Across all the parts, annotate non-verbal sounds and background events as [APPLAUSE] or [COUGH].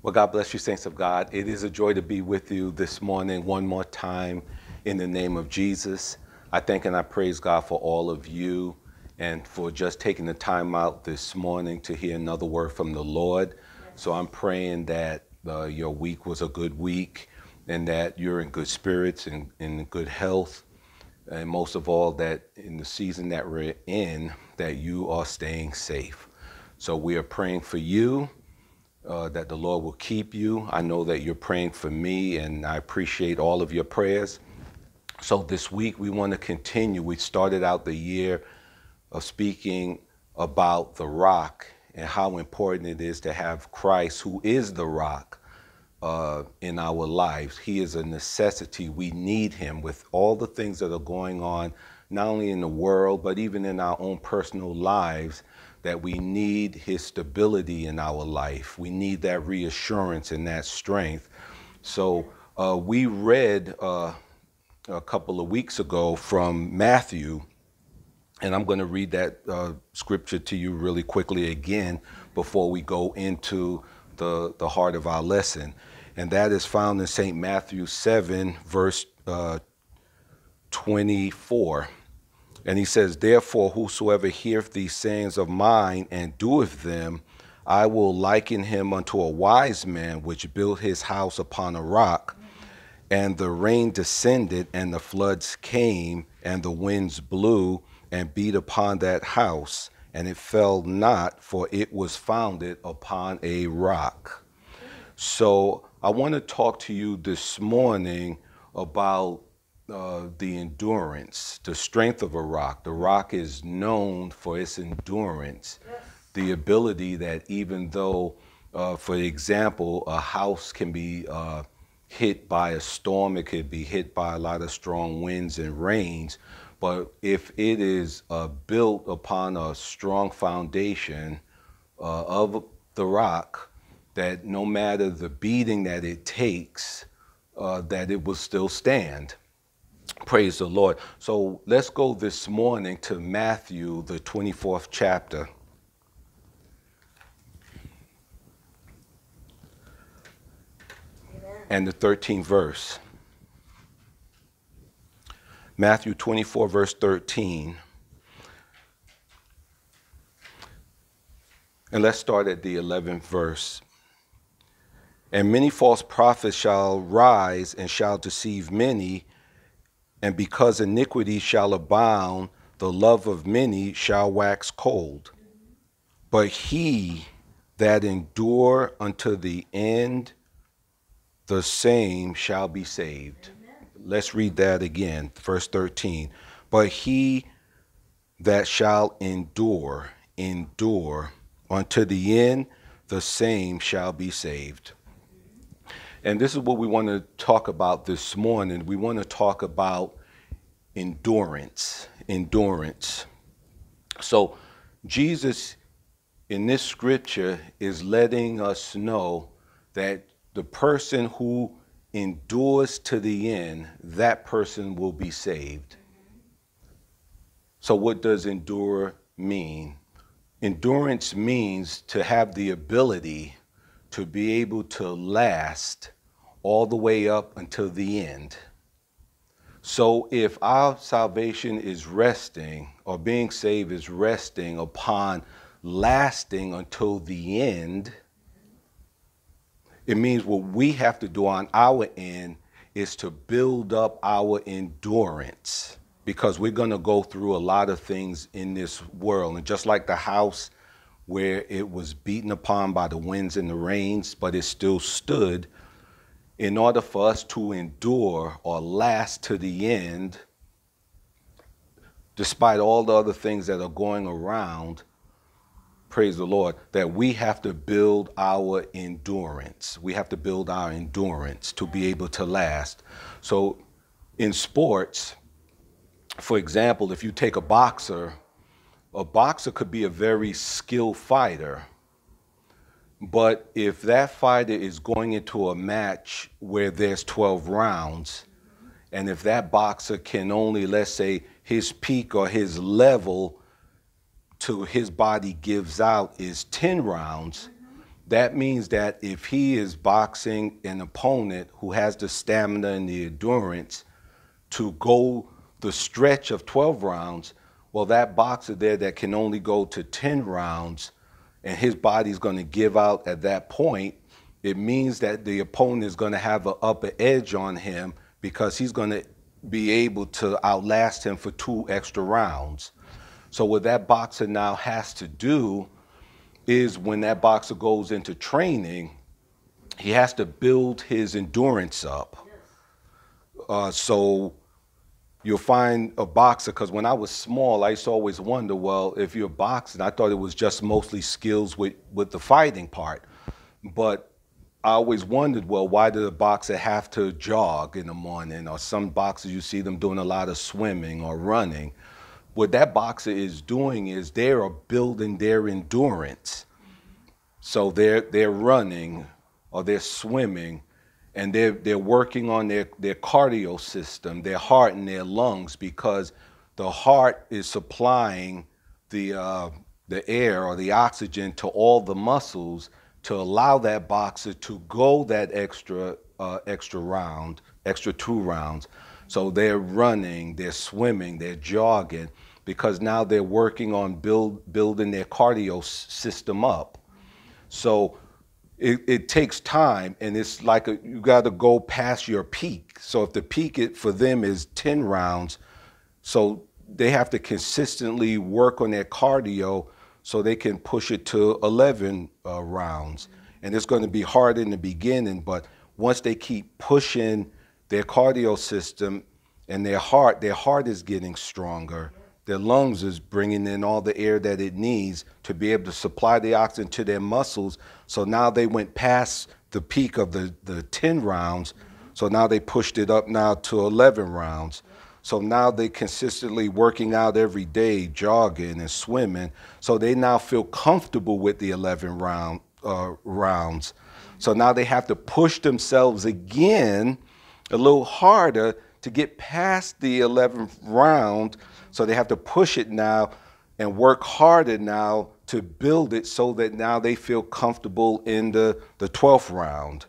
Well, God bless you, saints of God. It is a joy to be with you this morning, one more time, in the name of Jesus. I thank and I praise God for all of you and for just taking the time out this morning to hear another word from the Lord. So I'm praying that uh, your week was a good week and that you're in good spirits and in good health. And most of all, that in the season that we're in, that you are staying safe. So we are praying for you uh, that the Lord will keep you. I know that you're praying for me, and I appreciate all of your prayers. So this week we want to continue. We started out the year of speaking about the rock and how important it is to have Christ, who is the rock, uh, in our lives. He is a necessity. We need Him with all the things that are going on, not only in the world, but even in our own personal lives that we need his stability in our life. We need that reassurance and that strength. So uh, we read uh, a couple of weeks ago from Matthew, and I'm going to read that uh, scripture to you really quickly again before we go into the, the heart of our lesson. And that is found in St. Matthew 7, verse uh, 24. And he says, Therefore, whosoever heareth these sayings of mine and doeth them, I will liken him unto a wise man which built his house upon a rock. And the rain descended, and the floods came, and the winds blew and beat upon that house, and it fell not, for it was founded upon a rock. So I want to talk to you this morning about uh, the endurance, the strength of a rock. The rock is known for its endurance, yes. the ability that even though, uh, for example, a house can be uh, hit by a storm, it could be hit by a lot of strong winds and rains, but if it is uh, built upon a strong foundation uh, of the rock, that no matter the beating that it takes, that it will still stand. Praise the Lord. So let's go this morning to Matthew, the 24th chapter. Amen. And the 13th verse. Matthew 24, verse 13. And let's start at the 11th verse. And many false prophets shall rise and shall deceive many and because iniquity shall abound, the love of many shall wax cold. But he that endure unto the end, the same shall be saved. Let's read that again, verse 13. But he that shall endure, endure unto the end, the same shall be saved. And this is what we want to talk about this morning. We want to talk about endurance. Endurance. So, Jesus in this scripture is letting us know that the person who endures to the end, that person will be saved. So, what does endure mean? Endurance means to have the ability to be able to last all the way up until the end. So if our salvation is resting or being saved is resting upon lasting until the end, it means what we have to do on our end is to build up our endurance because we're going to go through a lot of things in this world. And just like the house where it was beaten upon by the winds and the rains, but it still stood. In order for us to endure or last to the end, despite all the other things that are going around, praise the Lord, that we have to build our endurance. We have to build our endurance to be able to last. So in sports, for example, if you take a boxer, a boxer could be a very skilled fighter, but if that fighter is going into a match where there's 12 rounds, and if that boxer can only, let's say, his peak or his level to his body gives out is 10 rounds, that means that if he is boxing an opponent who has the stamina and the endurance to go the stretch of 12 rounds, well, that boxer there that can only go to 10 rounds and his body's going to give out at that point, it means that the opponent is going to have an upper edge on him because he's going to be able to outlast him for two extra rounds. So what that boxer now has to do is when that boxer goes into training, he has to build his endurance up. Uh, so you'll find a boxer, because when I was small, I used to always wonder, well, if you're boxing, I thought it was just mostly skills with, with the fighting part. But I always wondered, well, why did a boxer have to jog in the morning? Or some boxers, you see them doing a lot of swimming or running what that boxer is doing is they are building their endurance. So they're they're running or they're swimming and they're they're working on their, their cardio system, their heart and their lungs because the heart is supplying the uh, the air or the oxygen to all the muscles to allow that boxer to go that extra uh, extra round, extra two rounds. So they're running, they're swimming, they're jogging, because now they're working on build, building their cardio system up. So it, it takes time, and it's like a, you got to go past your peak. So if the peak it, for them is 10 rounds, so they have to consistently work on their cardio so they can push it to 11 uh, rounds. And it's going to be hard in the beginning, but once they keep pushing their cardio system and their heart, their heart is getting stronger their lungs is bringing in all the air that it needs to be able to supply the oxygen to their muscles. So now they went past the peak of the, the 10 rounds. So now they pushed it up now to 11 rounds. So now they consistently working out every day, jogging and swimming. So they now feel comfortable with the 11 round uh, rounds. So now they have to push themselves again a little harder to get past the 11th round so they have to push it now and work harder now to build it so that now they feel comfortable in the, the 12th round.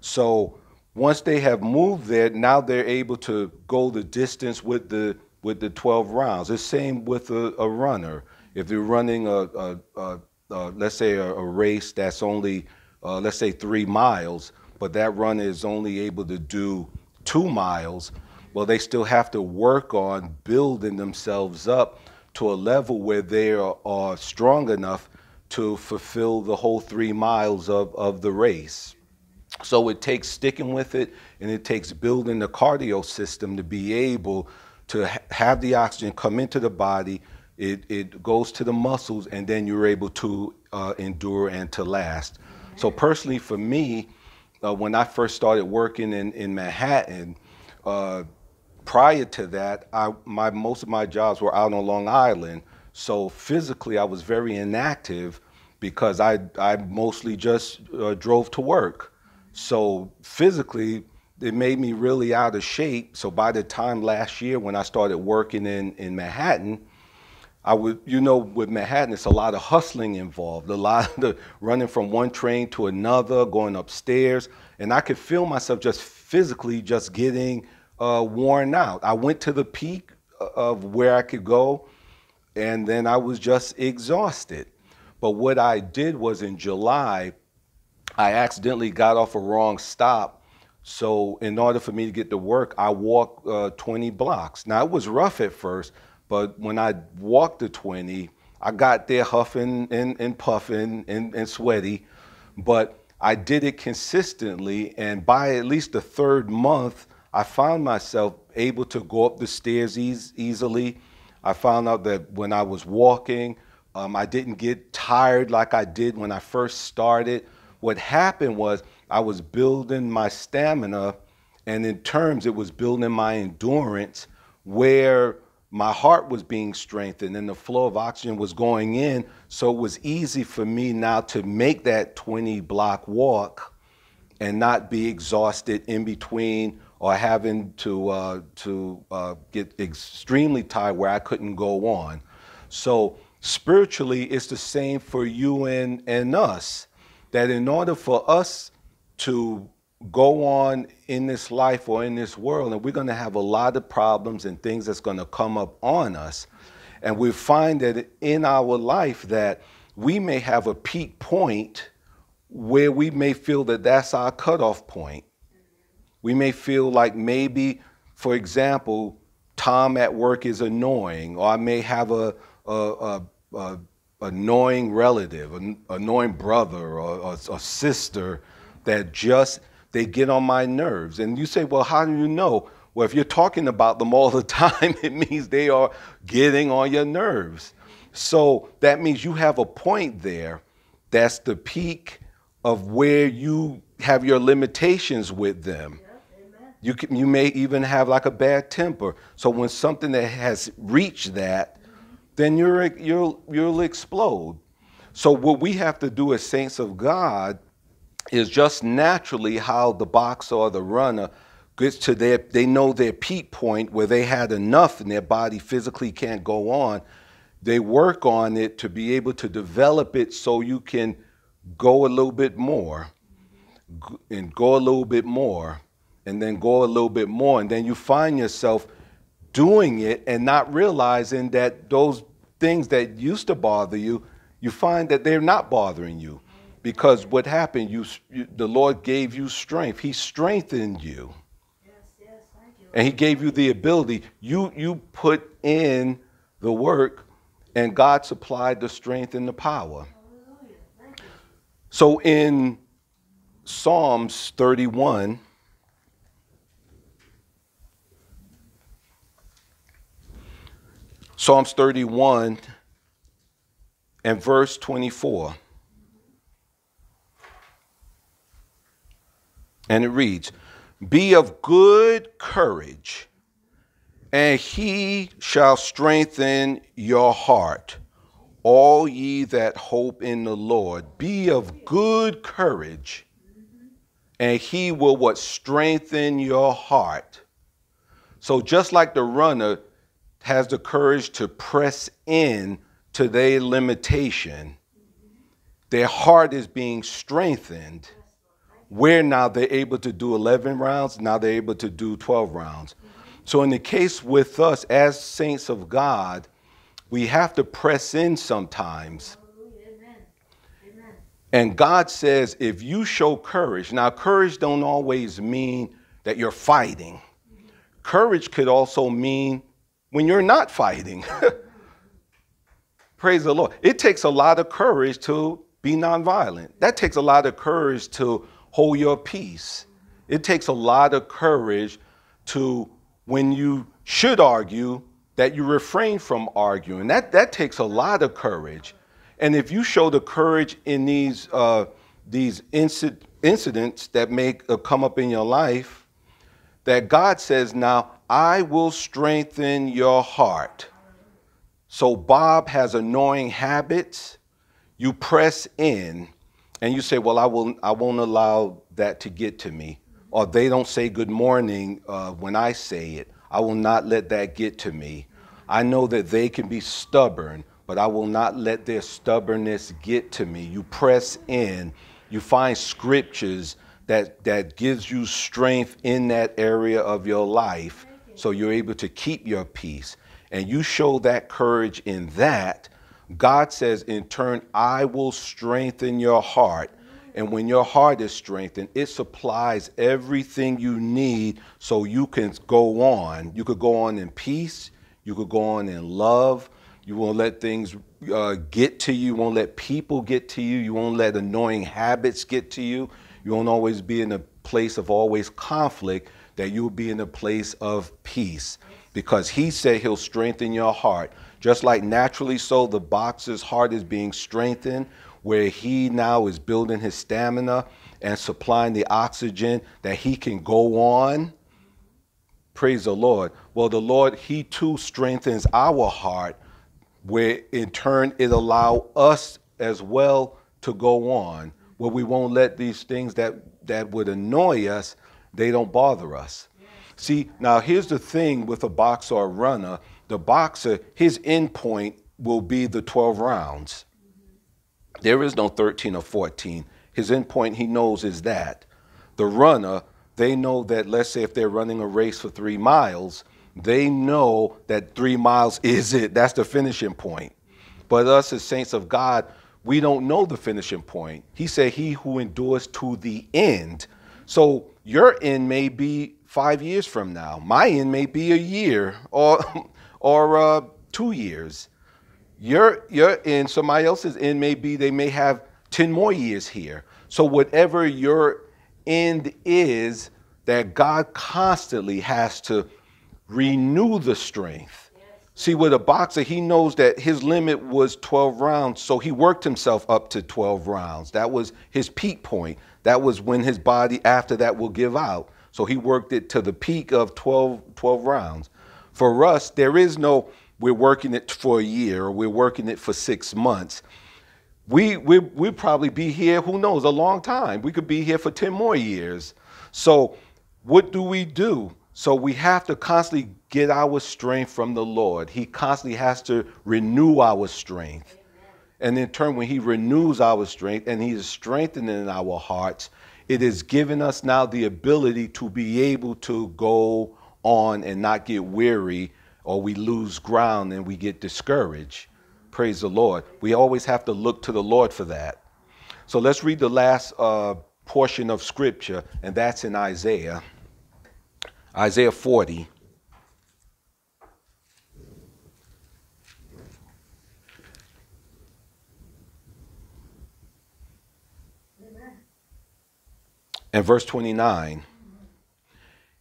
So once they have moved there, now they're able to go the distance with the with the 12 rounds. The same with a, a runner. If they're running a, a, a, a let's say a, race that's only uh, let's say three miles, but that runner is only able to do two miles, well, they still have to work on building themselves up to a level where they are, are strong enough to fulfill the whole three miles of, of the race. So it takes sticking with it and it takes building the cardio system to be able to ha- have the oxygen come into the body, it, it goes to the muscles, and then you're able to uh, endure and to last. So, personally, for me, uh, when I first started working in, in Manhattan, uh, prior to that, I, my, most of my jobs were out on Long Island. So physically, I was very inactive because I, I mostly just uh, drove to work. So physically, it made me really out of shape. So by the time last year when I started working in, in Manhattan, I would, you know, with Manhattan, it's a lot of hustling involved, a lot of the running from one train to another, going upstairs. And I could feel myself just physically just getting uh, worn out. I went to the peak of where I could go, and then I was just exhausted. But what I did was in July, I accidentally got off a wrong stop. So in order for me to get to work, I walked uh, 20 blocks. Now it was rough at first, but when I walked the 20, I got there huffing and, and puffing and, and sweaty. But I did it consistently, and by at least the third month, I found myself able to go up the stairs eas- easily. I found out that when I was walking, um, I didn't get tired like I did when I first started. What happened was I was building my stamina, and in terms, it was building my endurance where my heart was being strengthened and the flow of oxygen was going in. So it was easy for me now to make that 20 block walk and not be exhausted in between or having to uh, to uh, get extremely tired where I couldn't go on. So spiritually, it's the same for you and and us. that in order for us to go on in this life or in this world, and we're going to have a lot of problems and things that's going to come up on us, and we find that in our life that we may have a peak point where we may feel that that's our cutoff point. We may feel like maybe, for example, Tom at work is annoying, or I may have a, a, a, a annoying relative, an annoying brother or a sister that just they get on my nerves. And you say, well, how do you know? Well, if you're talking about them all the [LAUGHS] time, it means they are getting on your nerves. So that means you have a point there that's the peak of where you have your limitations with them. You, can, you may even have like a bad temper. So when something that has reached that, then you're, you'll, you'll explode. So what we have to do as saints of God is just naturally how the boxer or the runner gets to their, they know their peak point where they had enough and their body physically can't go on. They work on it to be able to develop it so you can go a little bit more and go a little bit more and then go a little bit more. And then you find yourself doing it and not realizing that those things that used to bother you, you find that they're not bothering you. Because what happened, you, you the Lord gave you strength. He strengthened you. Yes, yes, you. And He gave you the ability. You, you put in the work, and God supplied the strength and the power. So in Psalms 31, Psalms 31 and verse 24. And it reads, Be of good courage, and he shall strengthen your heart. All ye that hope in the Lord, be of good courage, and he will what strengthen your heart. So just like the runner has the courage to press in to their limitation, their heart is being strengthened. Where now they're able to do 11 rounds, now they're able to do 12 rounds. So, in the case with us as saints of God, we have to press in sometimes. And God says, if you show courage, now courage don't always mean that you're fighting. Courage could also mean when you're not fighting. [LAUGHS] Praise the Lord. It takes a lot of courage to be nonviolent. That takes a lot of courage to hold your peace. It takes a lot of courage to, when you should argue, that you refrain from arguing. That, that takes a lot of courage. And if you show the courage in these, uh, these incidents that may uh, come up in your life, that God says, now I will strengthen your heart. So Bob has annoying habits. You press in and you say, well, I, will, I won't allow that to get to me. Or they don't say good morning uh, when I say it. I will not let that get to me. I know that they can be stubborn, but I will not let their stubbornness get to me. You press in. You find scriptures that, that gives you strength in that area of your life so you're able to keep your peace. And you show that courage in that, God says, in turn, I will strengthen your heart. And when your heart is strengthened, it supplies everything you need so you can go on. You could go on in peace, you could go on in love. You won't let things uh, get to you. You won't let people get to you. You won't let annoying habits get to you. You won't always be in a place of always conflict that you'll be in a place of peace because he said he'll strengthen your heart. Just like naturally so, the boxer's heart is being strengthened, where he now is building his stamina and supplying the oxygen that he can go on. Praise the Lord. Well, the Lord, he too strengthens our heart, where in turn it allow us as well to go on, where we won't let these things that, that would annoy us they don't bother us. See, now here's the thing with a boxer or a runner the boxer, his end point will be the 12 rounds. There is no 13 or 14. his end point, he knows is that. The runner, they know that, let's say if they're running a race for three miles, they know that three miles [LAUGHS] is it. That's the finishing point. But us as saints of God, we don't know the finishing point. He said, He who endures to the end. So your end may be five years from now. My end may be a year or, [LAUGHS] or uh, two years. Your, your end, somebody else's end may be they may have 10 more years here. So whatever your end is, that God constantly has to renew the strength. See, with a boxer, he knows that his limit was 12 rounds, so he worked himself up to 12 rounds. That was his peak point. That was when his body, after that, will give out. So he worked it to the peak of 12, 12 rounds. For us, there is no, we're working it for a year or we're working it for six months. We, we, we'd probably be here, who knows, a long time. We could be here for 10 more years. So, what do we do? So we have to constantly get our strength from the Lord. He constantly has to renew our strength. And in turn, when He renews our strength and He is strengthening our hearts, it is giving us now the ability to be able to go on and not get weary or we lose ground and we get discouraged. Praise the Lord. We always have to look to the Lord for that. So let's read the last uh, portion of Scripture, and that's in Isaiah. Isaiah 40. And verse 29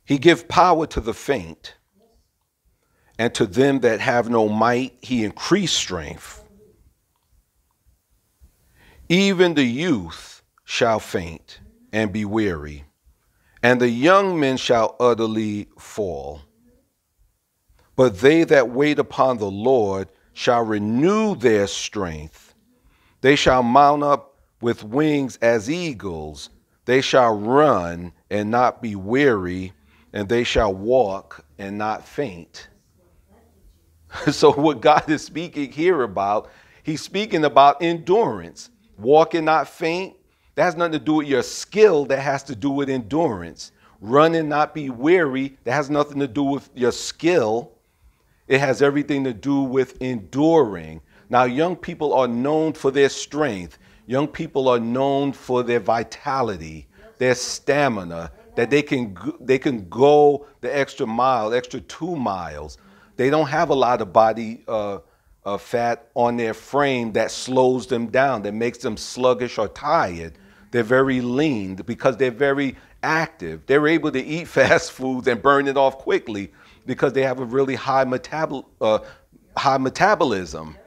He give power to the faint, and to them that have no might, he increase strength. Even the youth shall faint and be weary, and the young men shall utterly fall. But they that wait upon the Lord shall renew their strength. They shall mount up with wings as eagles. They shall run and not be weary, and they shall walk and not faint. [LAUGHS] so, what God is speaking here about, He's speaking about endurance. Walk and not faint, that has nothing to do with your skill, that has to do with endurance. Run and not be weary, that has nothing to do with your skill. It has everything to do with enduring. Now, young people are known for their strength. Young people are known for their vitality, their stamina, that they can, they can go the extra mile, extra two miles. They don't have a lot of body uh, uh, fat on their frame that slows them down, that makes them sluggish or tired. They're very lean because they're very active. They're able to eat [LAUGHS] fast foods and burn it off quickly because they have a really high, metabol- uh, high metabolism.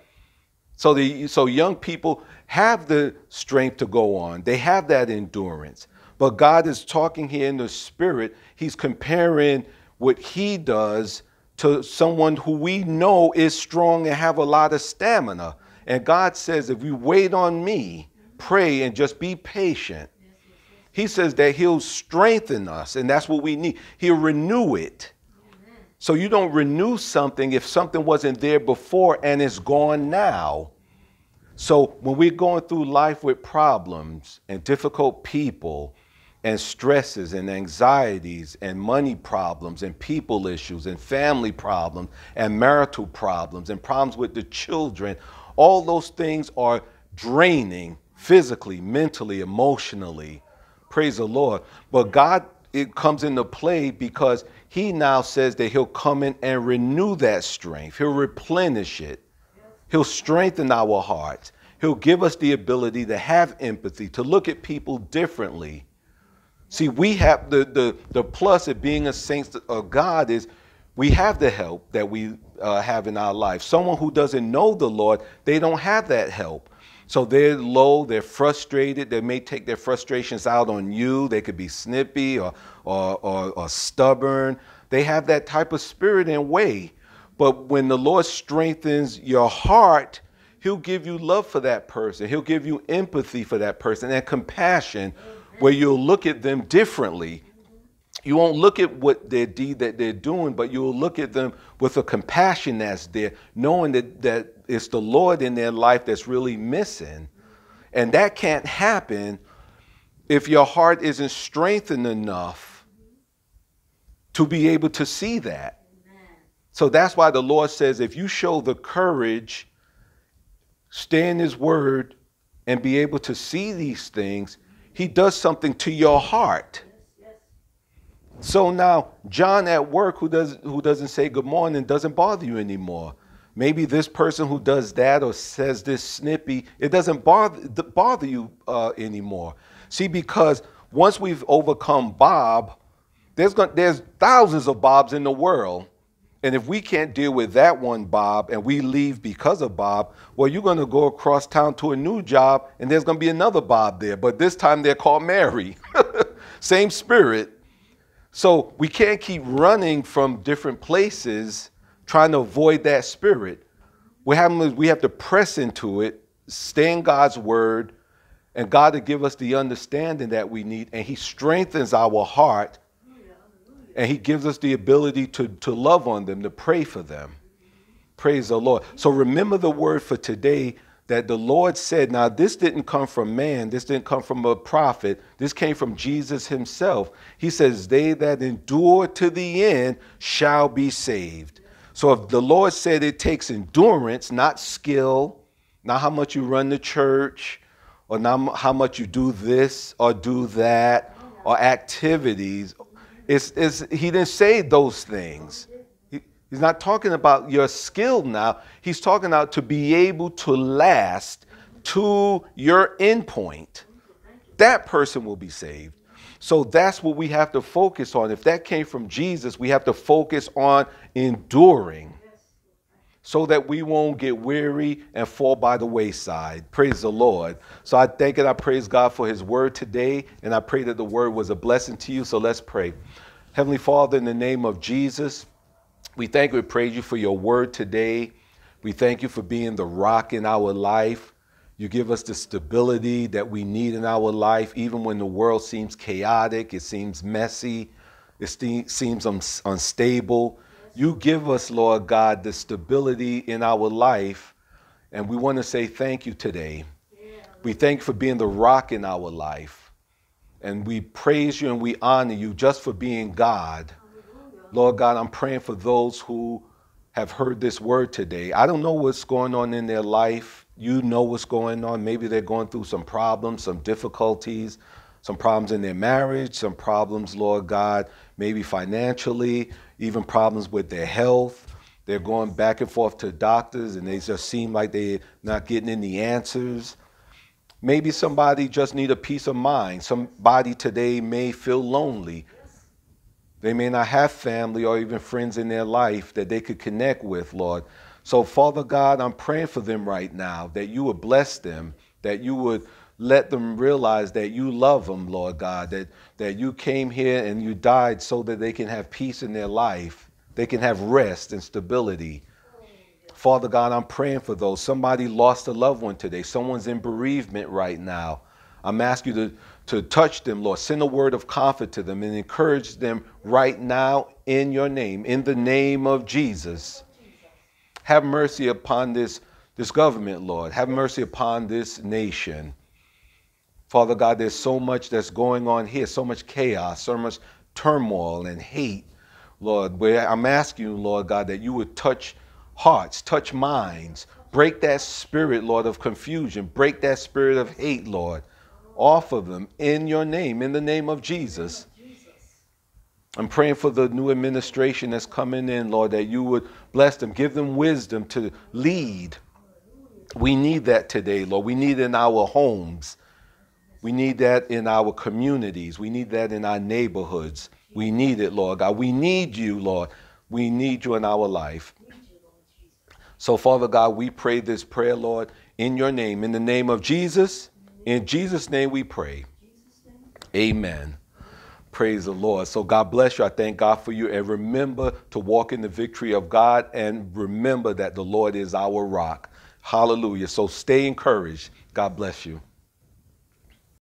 So, the, so young people have the strength to go on. They have that endurance. But God is talking here in the spirit. He's comparing what he does to someone who we know is strong and have a lot of stamina. And God says, if you wait on me, pray and just be patient. He says that He'll strengthen us, and that's what we need. He'll renew it. So you don't renew something if something wasn't there before and it's gone now. So when we're going through life with problems and difficult people and stresses and anxieties and money problems and people issues and family problems and marital problems and problems with the children, all those things are draining physically, mentally, emotionally. Praise the Lord. But God, it comes into play because He now says that He'll come in and renew that strength, He'll replenish it, He'll strengthen our hearts, He'll give us the ability to have empathy, to look at people differently. See, we have the, the, the plus of being a saint of God is we have the help that we uh, have in our life. Someone who doesn't know the Lord, they don't have that help. So they're low, they're frustrated, they may take their frustrations out on you. They could be snippy or, or, or, or stubborn. They have that type of spirit and way. But when the Lord strengthens your heart, He'll give you love for that person. He'll give you empathy for that person and compassion where you'll look at them differently. You won't look at what their deed that they're doing, but you'll look at them with a compassion that's there, knowing that, that it's the Lord in their life that's really missing. And that can't happen if your heart isn't strengthened enough to be able to see that. So that's why the Lord says if you show the courage, stay in His Word, and be able to see these things, He does something to your heart. So now John at work who does who doesn't say good morning doesn't bother you anymore. Maybe this person who does that or says this snippy, it doesn't bother bother you uh, anymore. See, because once we've overcome Bob, there's going, there's thousands of Bobs in the world, and if we can't deal with that one Bob and we leave because of Bob, well, you're going to go across town to a new job, and there's going to be another Bob there, but this time they're called Mary. [LAUGHS] Same spirit so we can't keep running from different places trying to avoid that spirit. We have, we have to press into it, stay in God's word, and God to give us the understanding that we need. And He strengthens our heart, and He gives us the ability to, to love on them, to pray for them. Praise the Lord. So remember the word for today that the Lord said, now this didn't come from man, this didn't come from a prophet, this came from Jesus himself. He says, They that endure to the end shall be saved. So if the Lord said it takes endurance, not skill, not how much you run the church, or not how much you do this or do that, or activities, it's, it's, he didn't say those things. He's not talking about your skill now. He's talking about to be able to last to your endpoint. That person will be saved. So that's what we have to focus on. If that came from Jesus, we have to focus on enduring so that we won't get weary and fall by the wayside. Praise the Lord. So I thank and I praise God for his word today, and I pray that the word was a blessing to you. So let's pray. Heavenly Father, in the name of Jesus, we thank and praise you for your word today. We thank you for being the rock in our life. You give us the stability that we need in our life, even when the world seems chaotic, it seems messy, it seems unstable. You give us, Lord God, the stability in our life, and we want to say thank you today. We thank you for being the rock in our life. And we praise you and we honor you just for being God. Lord God, I'm praying for those who have heard this word today. I don't know what's going on in their life. You know what's going on. Maybe they're going through some problems, some difficulties, some problems in their marriage, some problems, Lord God, maybe financially, even problems with their health. They're going back and forth to doctors and they just seem like they're not getting any answers. Maybe somebody just need a peace of mind. Somebody today may feel lonely they may not have family or even friends in their life that they could connect with, Lord. So, Father God, I'm praying for them right now that you would bless them, that you would let them realize that you love them, Lord God, that, that you came here and you died so that they can have peace in their life, they can have rest and stability. Father God, I'm praying for those. Somebody lost a loved one today, someone's in bereavement right now. I'm asking you to to touch them, Lord. Send a word of comfort to them and encourage them right now in your name, in the name of Jesus. Have mercy upon this, this government, Lord. Have mercy upon this nation. Father God, there's so much that's going on here, so much chaos, so much turmoil and hate, Lord. Where I'm asking you, Lord God, that you would touch hearts, touch minds, break that spirit, Lord, of confusion, break that spirit of hate, Lord off of them in your name, in the name of Jesus. I'm praying for the new administration that's coming in, Lord, that you would bless them, give them wisdom to lead. We need that today, Lord. We need it in our homes. We need that in our communities. We need that in our neighborhoods. We need it, Lord God. We need you, Lord. We need you in our life. So, Father God, we pray this prayer, Lord, in your name, in the name of Jesus. In Jesus' name we pray. Amen. Praise the Lord. So God bless you. I thank God for you. And remember to walk in the victory of God and remember that the Lord is our rock. Hallelujah. So stay encouraged. God bless you.